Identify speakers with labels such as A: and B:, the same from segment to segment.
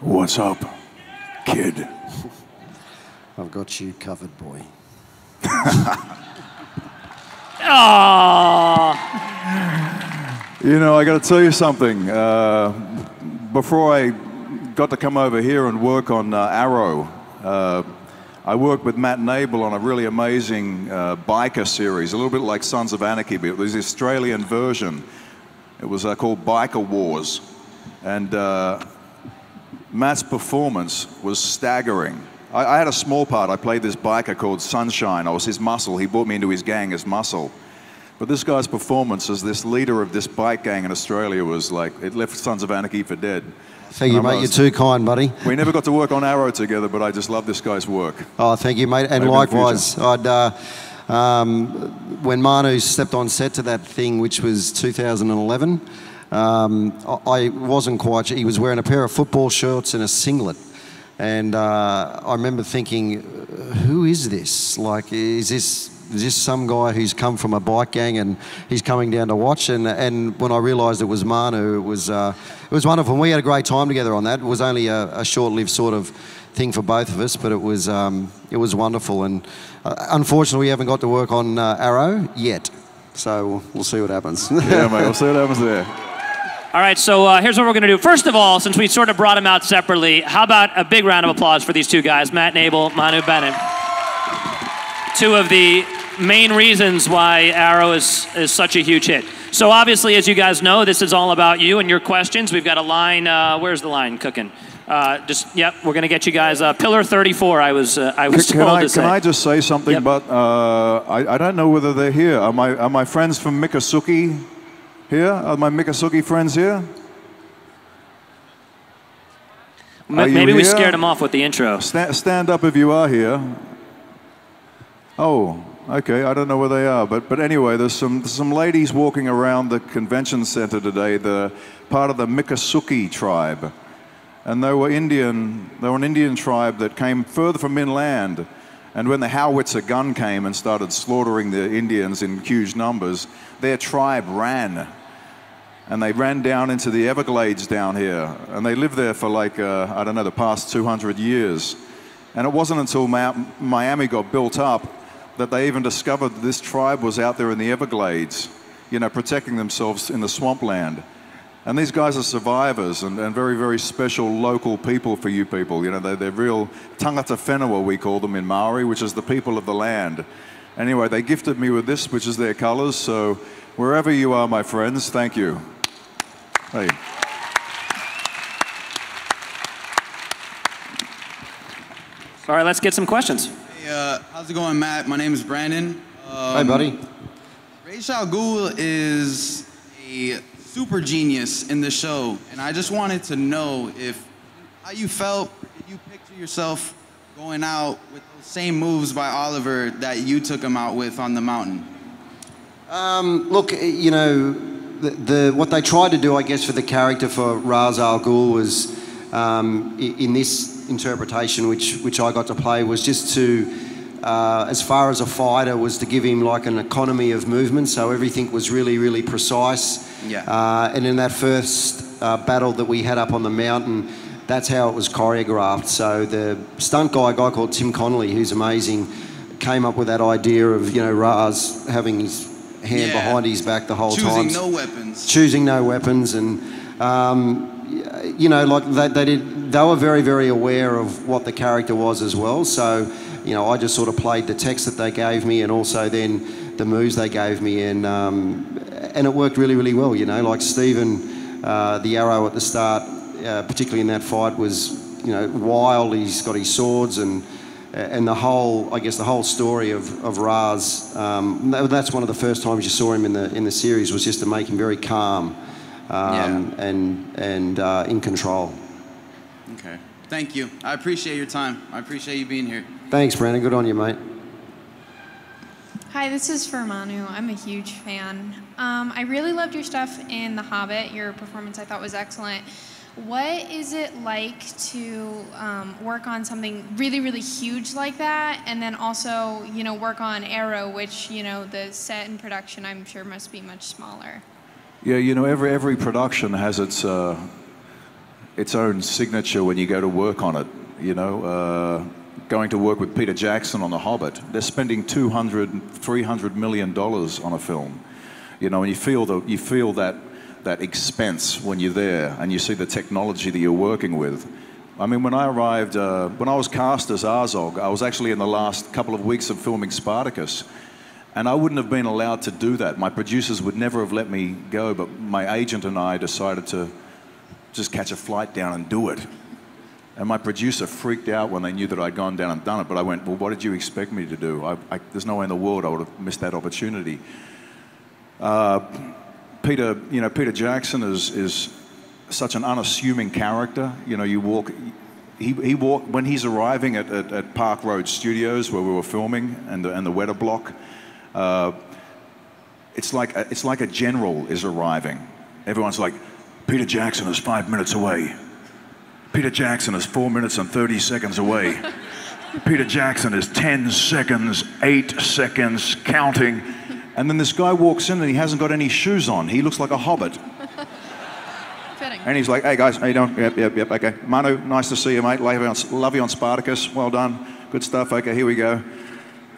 A: What's up, kid?
B: I've got you covered, boy.
A: You know, I got to tell you something. Uh, before I got to come over here and work on uh, Arrow, uh, I worked with Matt Nable on a really amazing uh, biker series, a little bit like Sons of Anarchy, but it was the Australian version. It was uh, called Bikie Wars. And uh, Matt's performance was staggering. I, I had a small part. I played this biker called Sunshine. I was his muscle. He brought me into his gang as muscle. But this guy's performance as this leader of this bike gang in Australia was like, it left Sons of Anarchy for dead.
B: Thank you, mate. You're too kind, buddy.
A: We never got to work on Arrow together, but I just love this guy's work.
B: Oh, thank you, mate. And
A: Maybe
B: likewise, I'd, uh, um, when Manu stepped on set to that thing, which was 2011, um, I wasn't quite sure. He was wearing a pair of football shorts and a singlet. And uh, I remember thinking, who is this? Like, is this is this some guy who's come from a bike gang and he's coming down to watch? And and when I realised it was Manu, it was uh, it was wonderful. We had a great time together on that. It was only a, a short-lived sort of thing for both of us, but it was um, it was wonderful. And uh, unfortunately, we haven't got to work on uh, Arrow yet. So we'll, we'll see what happens.
A: Yeah, mate, we'll see what happens there.
C: All right, so uh, here's what we're going to do. First of all, since we sort of brought them out separately, how about a big round of applause for these two guys, Matt Nable, Manu Bennett. Two of the main reasons why Arrow is, is such a huge hit. So obviously, as you guys know, this is all about you and your questions. We've got a line. Uh, where's the line cooking? Uh, just yep, we're going to get you guys. Uh, Pillar 34. I was uh, I was
A: Can,
C: told
A: I,
C: to say.
A: can I just say something
C: Yep.
A: about, uh, I, I don't know whether they're here. Are my, are my friends from Mikasuki here? Are my Mikasuki friends here?
C: M- Maybe we
A: here?
C: scared them off with the intro.
A: Sta- stand up if you are here. Oh, okay. I don't know where they are, but but anyway, there's some there's some ladies walking around the convention center today. The part of the Mikasuki tribe, and they were Indian. They were an Indian tribe that came further from inland. And when the howitzer gun came and started slaughtering the Indians in huge numbers, their tribe ran and they ran down into the Everglades down here, and they lived there for like uh, I don't know the past 200 years. And it wasn't until Miami got built up that they even discovered that this tribe was out there in the Everglades, you know, protecting themselves in the swampland. And these guys are survivors and, and very, very special local people for you people. You know, they're, they're real tangata whenua, we call them in Maori, which is the people of the land. Anyway, they gifted me with this, which is their colors. So wherever you are, my friends, thank you. Hey.
C: All right, let's get some questions.
D: Hey, uh, how's it going, Matt? My name is Brandon. Um,
B: hey, buddy.
D: Ra's al Ghul is a super genius in the show, and I just wanted to know if how you felt. Did you picture yourself going out with those same moves by Oliver that you took him out with on the mountain?
B: Um, look, you know, the, the, what they tried to do, I guess, for the character for Ra's al Ghul was, um, in this interpretation, which which I got to play, was just to, uh, as far as a fighter, was to give him like an economy of movement, so everything was really, really precise.
D: Yeah.
B: Uh, and in that first uh, battle that we had up on the mountain, that's how it was choreographed. So the stunt guy, a guy called Tim Connolly, who's amazing, came up with that idea of you know Raz having his hand
D: Yeah.
B: behind his back the whole time,
D: Choosing no weapons.
B: choosing no weapons, and um, you know like they, they did. They were very very aware of what the character was as well. So you know I just sort of played the text that they gave me, and also then the moves they gave me, and um, and it worked really really well. You know like Stephen, uh, the arrow at the start, uh, particularly in that fight was you know wild. He's got his swords and and the whole, I guess, the whole story of, of Raz, um, that's one of the first times you saw him in the in the series was just to make him very calm um, and and uh, in control.
D: Okay. Thank you. I appreciate your time. I appreciate you being here.
B: Thanks, Brandon. Good on you, mate.
E: Hi, this is for Manu. I'm a huge fan. Um, I really loved your stuff in The Hobbit. Your performance I thought was excellent. What is it like to um, work on something really, really huge like that, and then also, you know, work on Arrow, which you know the set and production I'm sure must be much smaller.
A: Yeah, you know, every every production has its uh, its own signature when you go to work on it. You know, uh, going to work with Peter Jackson on The Hobbit, they're spending 200, 300 million dollars on a film. You know, and you feel the you feel that that expense when you're there and you see the technology that you're working with. I mean, when I arrived, uh, when I was cast as Azog, I was actually in the last couple of weeks of filming Spartacus. And I wouldn't have been allowed to do that. My producers would never have let me go, but my agent and I decided to just catch a flight down and do it. And my producer freaked out when they knew that I'd gone down and done it. But I went, Well, what did you expect me to do? I, I, there's no way in the world I would have missed that opportunity. Uh, Peter, you know, Peter Jackson is, is such an unassuming character. You know, you walk, he, he walk, when he's arriving at, at, at Park Road Studios where we were filming and the, and the weather block, uh, it's, like a, it's like a general is arriving. Everyone's like, Peter Jackson is five minutes away. Peter Jackson is four minutes and 30 seconds away. Peter Jackson is 10 seconds, eight seconds, counting. And then this guy walks in and he hasn't got any shoes on. He looks like a hobbit.
E: Fitting.
A: And he's like, hey guys, how you doing? Yep, yep, yep, okay. Manu, nice to see you, mate. Love you on, love you on Spartacus. Well done. Good stuff. Okay, here we go.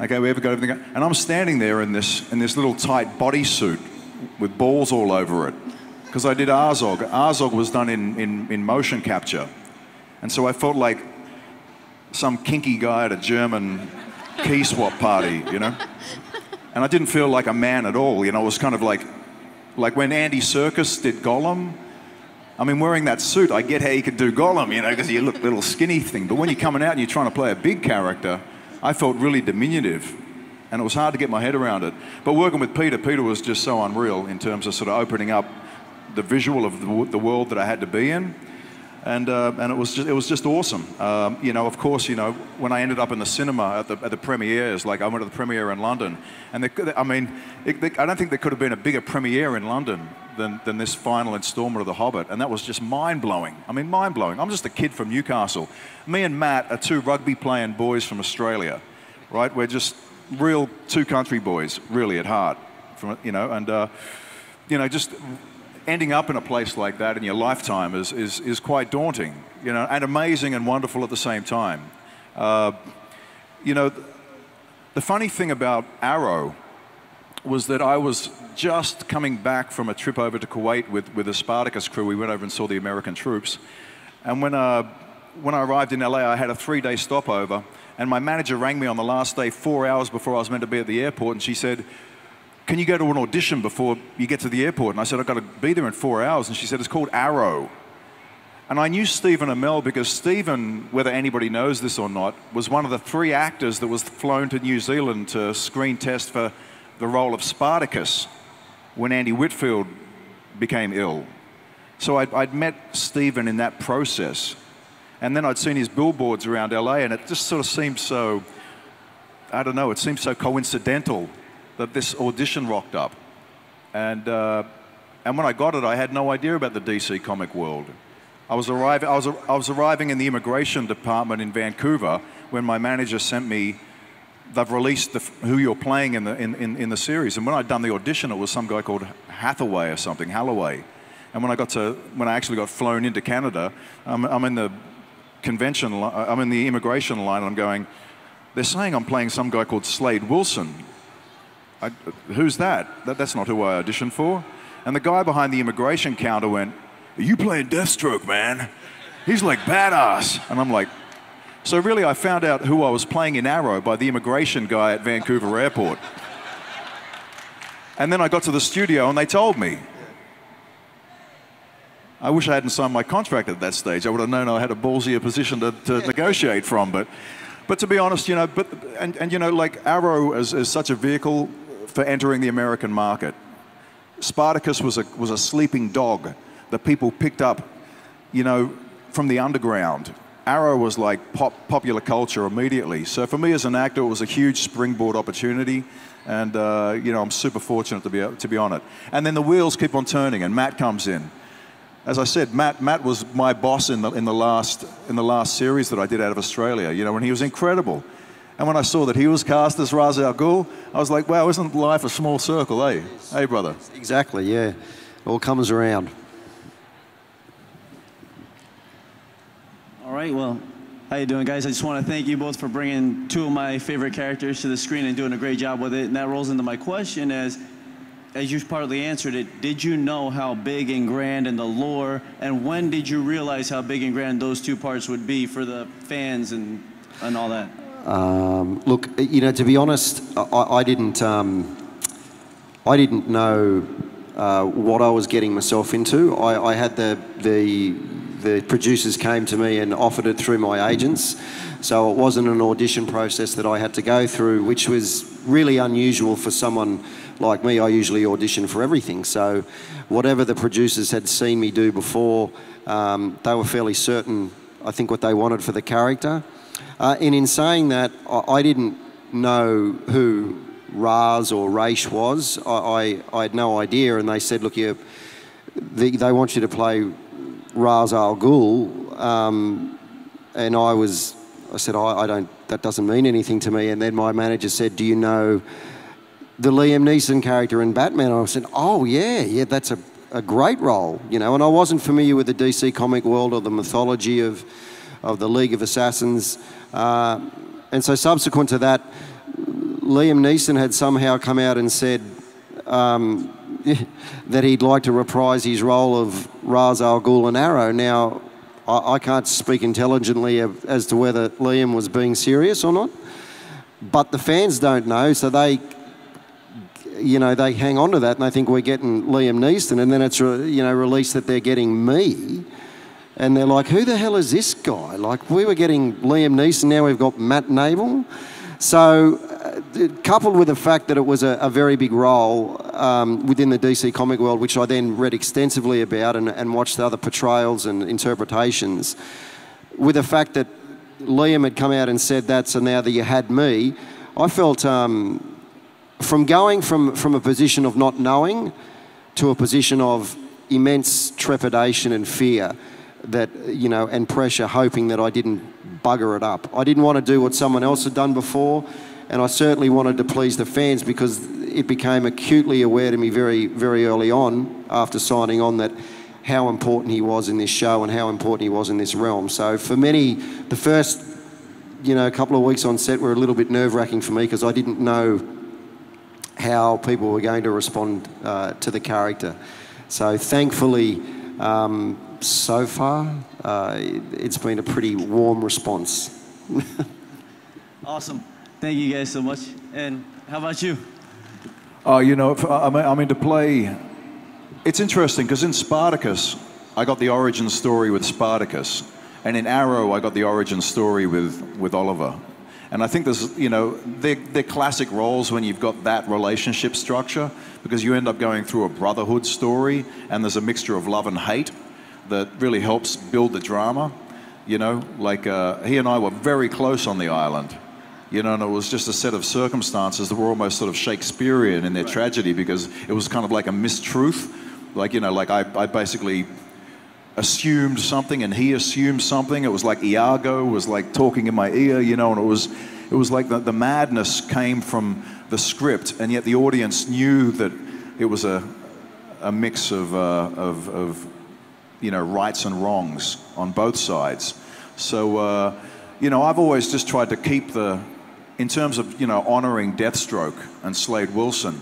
A: Okay, we ever got everything. And I'm standing there in this, in this little tight bodysuit with balls all over it. Because I did Azog. Azog was done in, in, in motion capture. And so I felt like some kinky guy at a German key swap party, you know? And I didn't feel like a man at all, you know? It was kind of like, like when Andy Serkis did Gollum. I mean, wearing that suit, I get how you could do Gollum, you know, because you look a little skinny thing. But when you're coming out and you're trying to play a big character, I felt really diminutive. And it was hard to get my head around it. But working with Peter, Peter was just so unreal in terms of sort of opening up the visual of the, the world that I had to be in and uh, and it was just it was just awesome. Um, you know, of course, you know when I ended up in the cinema at the at the premieres, like I went to the premiere in London, and I mean, it, they, I don't think there could have been a bigger premiere in London than than this final installment of The Hobbit, and that was just mind blowing. I mean, mind blowing. I'm just a kid from Newcastle. Me and Matt are two rugby playing boys from Australia, right? We're just real two country boys, really at heart, from you know, and uh, you know just ending up in a place like that in your lifetime is, is, is quite daunting, you know, and amazing and wonderful at the same time. Uh, you know, the funny thing about Arrow was that I was just coming back from a trip over to Kuwait with, with the Spartacus crew. We went over and saw the American troops. And when, uh, when I arrived in LA, I had a three day stopover. And my manager rang me on the last day, four hours before I was meant to be at the airport, and she said, can you go to an audition before you get to the airport? And I said, I've got to be there in four hours. And she said, it's called Arrow. And I knew Stephen Amell because Stephen, whether anybody knows this or not, was one of the three actors that was flown to New Zealand to screen test for the role of Spartacus when Andy Whitfield became ill. So I'd, I'd met Stephen in that process. And then I'd seen his billboards around LA, and it just sort of seemed so, I don't know, it seemed so coincidental that this audition rocked up. And, uh, and when I got it, I had no idea about the DC comic world. I was, arriving, I, was, I was arriving in the immigration department in Vancouver when my manager sent me, they've released the, who you're playing in the, in, in, in the series. And when I'd done the audition, it was some guy called Hathaway or something, Halloway. And when I got to, when I actually got flown into Canada, I'm, I'm in the convention, I'm in the immigration line, and I'm going, they're saying I'm playing some guy called Slade Wilson. I, who's that? that? That's not who I auditioned for. And the guy behind the immigration counter went, Are you playing Deathstroke, man? He's like badass. And I'm like, So really, I found out who I was playing in Arrow by the immigration guy at Vancouver Airport. And then I got to the studio and they told me. I wish I hadn't signed my contract at that stage. I would have known I had a ballsier position to, to negotiate from. But, but to be honest, you know, but, and, and you know, like Arrow is, is such a vehicle for entering the American market. Spartacus was a, was a sleeping dog that people picked up, you know, from the underground. Arrow was like pop, popular culture immediately. So for me as an actor, it was a huge springboard opportunity. And, uh, you know, I'm super fortunate to be, to be on it. And then the wheels keep on turning and Matt comes in. As I said, Matt, Matt was my boss in the, in, the last, in the last series that I did out of Australia, you know, and he was incredible. And when I saw that he was cast as Ra's al Ghul, I was like, wow, isn't life a small circle, eh? Hey, brother.
B: Exactly, yeah. All comes around.
F: All right, well, how you doing, guys? I just want to thank you both for bringing two of my favorite characters to the screen and doing a great job with it. And that rolls into my question as, as you partly answered it, did you know how big and grand and the lore, and when did you realize how big and grand those two parts would be for the fans and, and all that?
B: Um, look, you know, to be honest, I, I didn't, um, I didn't know uh, what I was getting myself into. I, I had the, the, the producers came to me and offered it through my agents. So it wasn't an audition process that I had to go through, which was really unusual for someone like me. I usually audition for everything. So whatever the producers had seen me do before, um, they were fairly certain, I think, what they wanted for the character. Uh, and in saying that, I, I didn't know who Raz or Raish was. I, I, I, had no idea, and they said, look, you, they, they want you to play Raz al Ghul, um, and I was, I said, I, I, don't, that doesn't mean anything to me. And then my manager said, do you know the Liam Neeson character in Batman? And I said, oh yeah, yeah, that's a, a great role, you know. And I wasn't familiar with the DC comic world or the mythology of, of the League of Assassins. Uh, and so subsequent to that, Liam Neeson had somehow come out and said um, that he'd like to reprise his role of Ra's al Ghul and Arrow. Now, I, I can't speak intelligently as to whether Liam was being serious or not, but the fans don't know, so they you know, they hang on to that and they think we're getting Liam Neeson, and then it's you know released that they're getting me, and they're like, who the hell is this guy? Like we were getting Liam Neeson, now we've got Matt Nable. So, uh, coupled with the fact that it was a, a very big role um, within the DC comic world, which I then read extensively about and, and watched other portrayals and interpretations, with the fact that Liam had come out and said that, so now that you had me, I felt um, from going from, from a position of not knowing to a position of immense trepidation and fear that, you know, and pressure, hoping that I didn't bugger it up. I didn't want to do what someone else had done before, and I certainly wanted to please the fans because it became acutely aware to me very, very early on after signing on that how important he was in this show and how important he was in this realm. So for many, the first, you know, couple of weeks on set were a little bit nerve-wracking for me because I didn't know how people were going to respond uh, to the character. So thankfully, um, so far, uh, it's been a pretty warm response.
F: awesome. Thank you guys so much. And how about you?
A: Oh, you know, I mean, I mean to play. It's interesting because in Spartacus, I got the origin story with Spartacus, and in Arrow, I got the origin story with with Oliver. And I think there's, you know, they're, they're classic roles when you've got that relationship structure because you end up going through a brotherhood story and there's a mixture of love and hate that really helps build the drama. You know, like uh, he and I were very close on the island. You know, and it was just a set of circumstances that were almost sort of Shakespearean in their right. tragedy because it was kind of like a mistruth. Like, you know, like I, I basically assumed something and he assumed something. It was like Iago was like talking in my ear, you know, and it was, it was like the, the madness came from the script, and yet the audience knew that it was a, a mix of, uh, of, of you know, rights and wrongs on both sides. So, uh, you know, I've always just tried to keep the, in terms of, you know, honoring Deathstroke and Slade Wilson.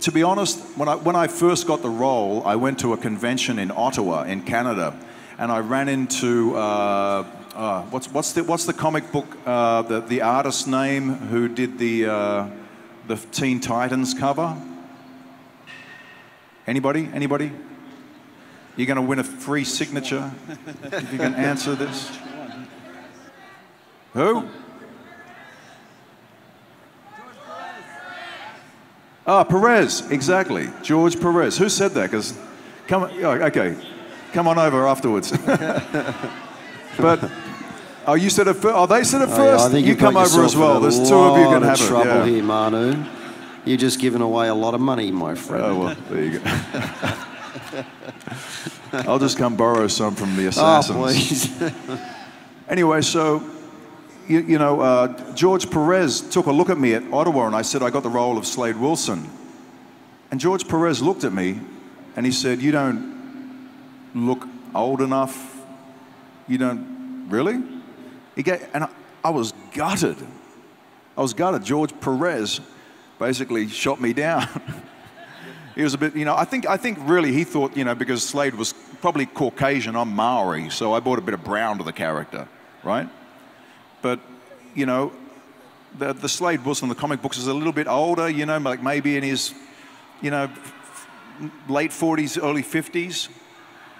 A: To be honest, when I, when I first got the role, I went to a convention in Ottawa, in Canada, and I ran into, uh, uh, what's, what's, the, what's the comic book, uh, the, the artist's name who did the, uh, the Teen Titans cover? Anybody? Anybody? You're going to win a free signature if you can answer this. Who? Ah, Perez, exactly. George Perez. Who said that? Because, come, on, okay, come on over afterwards. but, oh, you said it first. Oh, they said it first. Oh, yeah, you come over as well. There's two of you can have
B: trouble
A: it. Yeah.
B: here, Manu. You're just giving away a lot of money, my friend.
A: Oh well, there you go. I'll just come borrow some from the assassins.
B: Oh, please.
A: anyway, so, you, you know, uh, George Perez took a look at me at Ottawa and I said I got the role of Slade Wilson. And George Perez looked at me and he said, You don't look old enough. You don't really? He gave, and I, I was gutted. I was gutted. George Perez basically shot me down. he was a bit, you know, I think, I think really he thought, you know, because Slade was probably Caucasian, I'm Maori, so I brought a bit of brown to the character, right? But, you know, the, the Slade Wilson in the comic books is a little bit older, you know, like maybe in his, you know, late 40s, early 50s.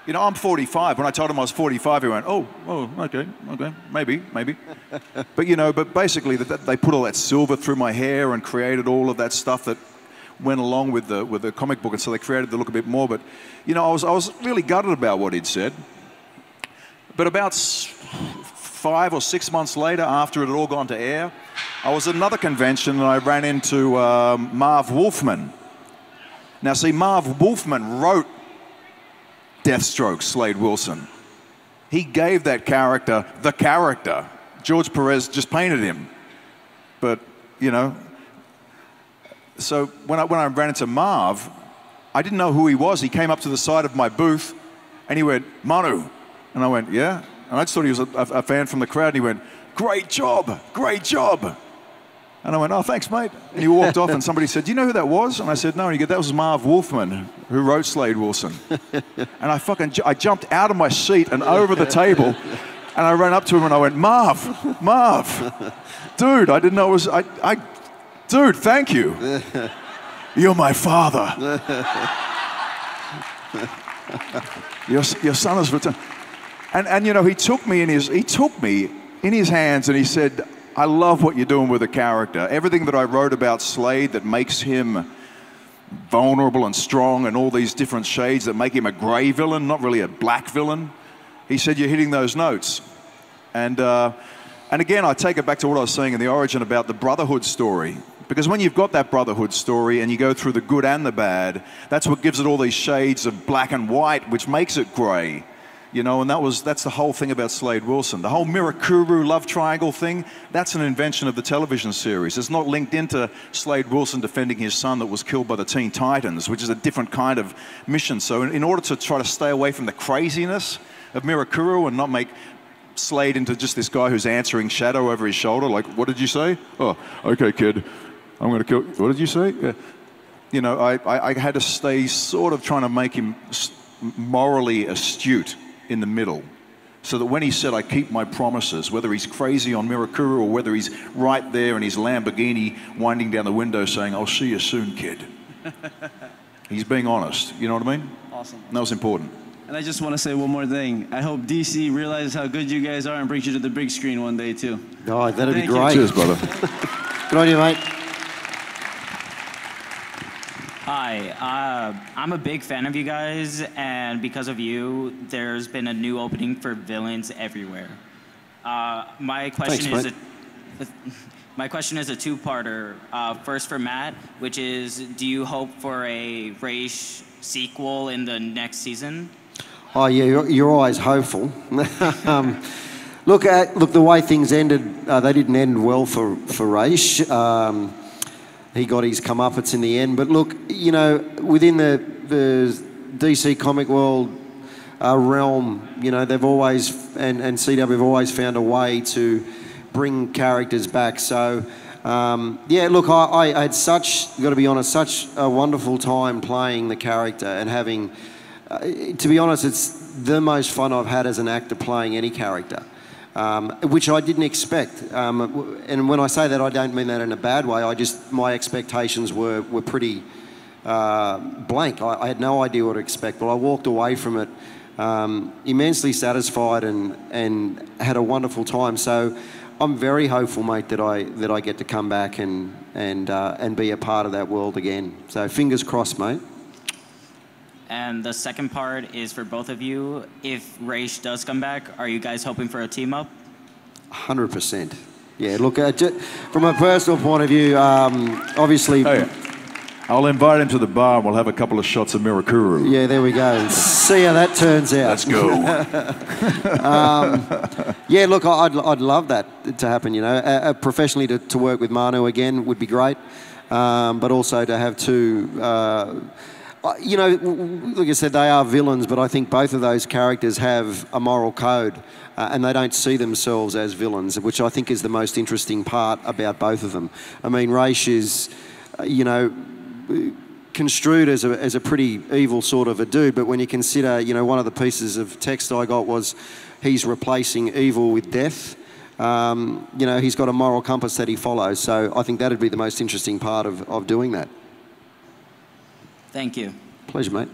A: You know, I'm 45. When I told him I was 45, he went, "Oh, oh, okay, okay, maybe, maybe." but you know, but basically, that they put all that silver through my hair and created all of that stuff that went along with the with the comic book, and so they created the look a bit more. But you know, I was I was really gutted about what he'd said. But about five or six months later, after it had all gone to air, I was at another convention and I ran into um, Marv Wolfman. Now, see, Marv Wolfman wrote Deathstroke, Slade Wilson. He gave that character the character. George Perez just painted him. But, you know, so when I, when I ran into Marv, I didn't know who he was. He came up to the side of my booth and he went, Manu. And I went, yeah. And I just thought he was a, a fan from the crowd. And he went, great job, great job. And I went, oh, thanks, mate. And he walked off, and somebody said, do you know who that was? And I said, no. And he goes, that was Marv Wolfman, who wrote Slade Wilson. and I fucking, I jumped out of my seat and over the table, and I ran up to him and I went, Marv, Marv, dude, I didn't know it was, I, I dude, thank you. You're my father. your, your son has returned. And, and you know, he took me in his, he took me in his hands and he said, I love what you're doing with the character. Everything that I wrote about Slade that makes him vulnerable and strong and all these different shades that make him a gray villain, not really a black villain. He said, You're hitting those notes. And, uh, and again, I take it back to what I was saying in the origin about the brotherhood story. Because when you've got that brotherhood story and you go through the good and the bad, that's what gives it all these shades of black and white, which makes it gray. You know, and that was that's the whole thing about Slade Wilson. The whole Mirakuru love triangle thing, that's an invention of the television series. It's not linked into Slade Wilson defending his son that was killed by the Teen Titans, which is a different kind of mission. So in, in order to try to stay away from the craziness of Mirakuru and not make Slade into just this guy who's answering shadow over his shoulder, like, what did you say? Oh, okay, kid. I'm going to kill. you. What did you say? Yeah. You know, I, I, I had to stay sort of trying to make him morally astute in the middle. So that when he said, I keep my promises, whether he's crazy on Mirakuru or whether he's right there in his Lamborghini winding down the window saying, I'll see you soon, kid. he's being honest. You know what I mean?
F: Awesome.
A: And that was important.
F: And I just want to say one more thing. I hope DC realizes how good you guys are and brings you to the big screen one day, too.
B: Oh, that'd
F: Thank
B: be
F: you.
B: great.
A: Cheers, brother.
B: Good on you, mate.
G: Hi, uh, I'm a big fan of you guys, and because of you, there's been a new opening for villains everywhere. Uh, my question
B: Thanks,
G: is a, my question is a two-parter. Uh, first for Matt, which is, do you hope for a Raish sequel in the next season?
B: Oh yeah, you're, you're always hopeful. um, look, at, look, the way things ended, uh, they didn't end well for for Raish. Um, he got his comeuppance in the end. But look, you know, within the the DC comic world uh, realm, you know, they've always and and CW have always found a way to bring characters back. So. Um, yeah, look, I, I had such, got to be honest, such a wonderful time playing the character and having uh, to be honest, it's the most fun I've had as an actor playing any character, um, which I didn't expect. Um, and when I say that, I don't mean that in a bad way. I just my expectations were were pretty uh, blank. I, I had no idea what to expect, but I walked away from it um, immensely satisfied and and had a wonderful time. So. I'm very hopeful, mate, that I that I get to come back and and uh, and be a part of that world again. So fingers crossed, mate.
G: And the second part is for both of you. If Raish does come back, are you guys hoping for a team up?
B: Hundred percent. Yeah. Look, uh, ju- from a personal point of view, um, obviously.
A: Oh, yeah. I'll invite him to the bar and we'll have a couple of shots of Mirakuru.
B: Yeah, there we go. See how that turns out.
A: Let's go.
B: Yeah, look, I- I'd, I'd love that to happen. You know, uh, uh, professionally to, to work with Manu again would be great, um, but also to have two. Uh, you know, like I said, they are villains, but I think both of those characters have a moral code, uh, and they don't see themselves as villains, which I think is the most interesting part about both of them. I mean, Raish is, uh, you know, construed as a, as a pretty evil sort of a dude, but when you consider, you know, one of the pieces of text I got was he's replacing evil with death. Um, you know, he's got a moral compass that he follows, so I think that'd be the most interesting part of, of doing that.
G: Thank you.
B: Pleasure, mate.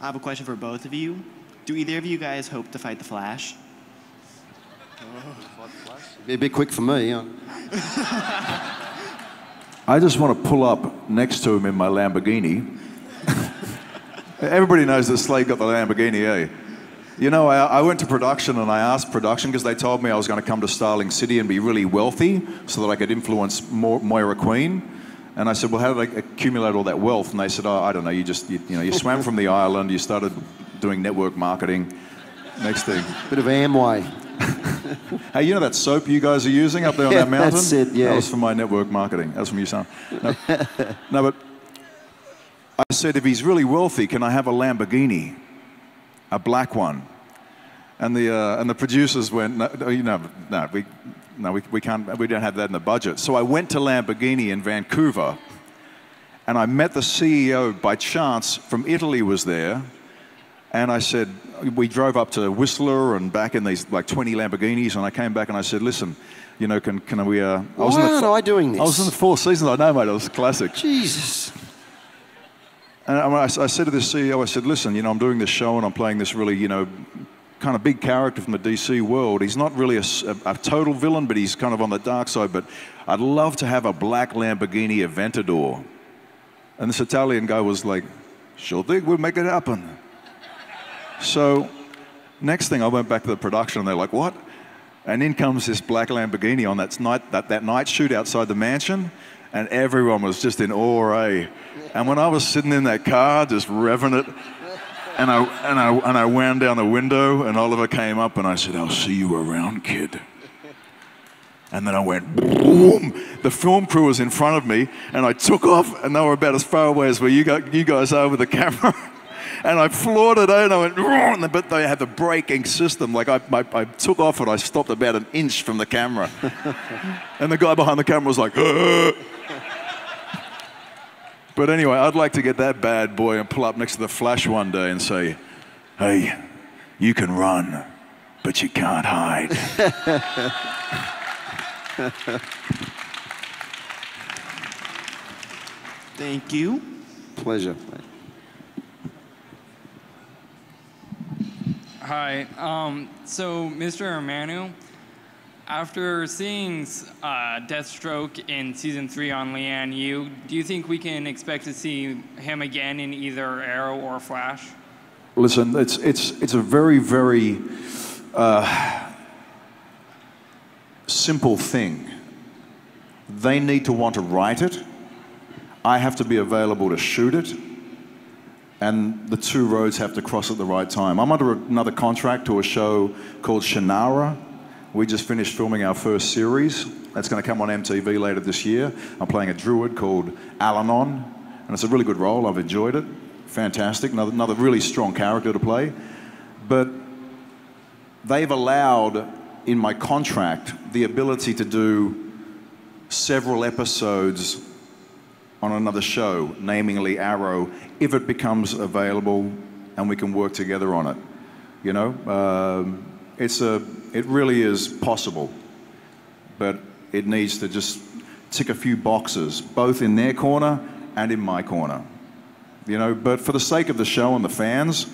H: I have a question for both of you. Do either of you guys hope to fight the Flash?
B: Be a bit quick for me.
A: I just want to pull up next to him in my Lamborghini. Everybody knows that Slade got the Lamborghini, eh? You know, I, I went to production and I asked production because they told me I was going to come to Starling City and be really wealthy so that I could influence Mo- Moira Queen. And I said, well, how did I accumulate all that wealth? And they said, oh, I don't know. You just, you, you know, you swam from the island, you started doing network marketing. Next thing.
B: Bit of Amway.
A: Hey, you know that soap you guys are using up there on that mountain?
B: that's it, yeah.
A: That was for my network marketing. That was from you, son. No, no, but I said, if he's really wealthy, can I have a Lamborghini? A black one. And the, uh, and the producers went, no, no, you know, no, we, no we, we, can't, we don't have that in the budget. So I went to Lamborghini in Vancouver and I met the CEO by chance from Italy was there. And I said, we drove up to Whistler and back in these like 20 Lamborghinis. And I came back and I said, listen, you know, can, can we? Uh, I was
B: Why
A: in the
B: aren't I doing this?
A: I was in the four seasons. I know, mate. It was classic.
B: Jesus.
A: And I, I said to the CEO, I said, listen, you know, I'm doing this show and I'm playing this really, you know, kind of big character from the DC world. He's not really a total villain, but he's kind of on the dark side. But I'd love to have a black Lamborghini Aventador. And this Italian guy was like, sure thing, we'll make it happen. So next thing I went back to the production and they're like, what? And in comes this black Lamborghini on that night, that, that night shoot outside the mansion. And everyone was just in awe, eh? And when I was sitting in that car, just revving it, and I, and I, and I wound down the window, and Oliver came up and I said, I'll see you around, kid. And then I went boom. The film crew was in front of me, and I took off, and they were about as far away as where you, got, you guys are with the camera. And I floored it out, and I went, "Roar," and but they had the braking system. Like I, I, I took off, and I stopped about an inch from the camera. and the guy behind the camera was like, "Ugh." But anyway, I'd like to get that bad boy and pull up next to the Flash one day and say, hey, you can run, but you can't hide.
H: Thank you.
B: Pleasure.
I: Hi. Um, so, Mr. Armanu, after seeing uh, Deathstroke in season three on Lian Yu, do you think we can expect to see him again in either Arrow or Flash?
A: Listen, it's, it's, it's a very, very uh, simple thing. They need to want to write it. I have to be available to shoot it. And the two roads have to cross at the right time. I'm under another contract to a show called Shannara. We just finished filming our first series. That's going to come on MTV later this year. I'm playing a druid called Allanon, and it's a really good role. I've enjoyed it. Fantastic. Another, another really strong character to play. But they've allowed in my contract the ability to do several episodes on another show, namely Arrow, if it becomes available and we can work together on it. You know, um, it's a, it really is possible, but it needs to just tick a few boxes, both in their corner and in my corner. You know, but for the sake of the show and the fans,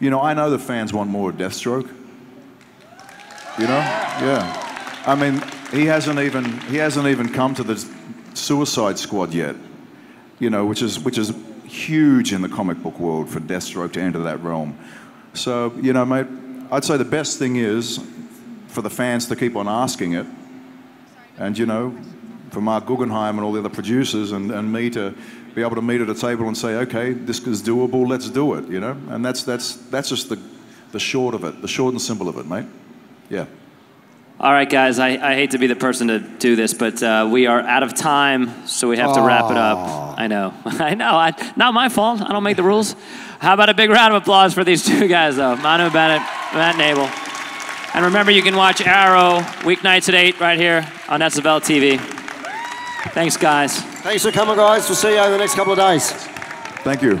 A: you know, I know the fans want more Deathstroke. You know, yeah. I mean, he hasn't even he hasn't even come to the Suicide Squad yet. You know, which is which is huge in the comic book world for Deathstroke to enter that realm. So, you know, mate, I'd say the best thing is for the fans to keep on asking it, and you know, for Marc Guggenheim and all the other producers and, and me to be able to meet at a table and say, okay, this is doable, let's do it, you know? And that's, that's, that's just the, the short of it, the short and simple of it, mate. Yeah.
C: All right, guys, I, I hate to be the person to do this, but uh, we are out of time, so we have to wrap it up. I know. I know. I, not my fault. I don't make the rules. How about a big round of applause for these two guys, though? Manu Bennett, Matt Nable. And remember, you can watch Arrow weeknights at 8 right here on SFL TV. Thanks, guys.
B: Thanks for coming, guys. We'll see you over the next couple of days.
A: Thank you.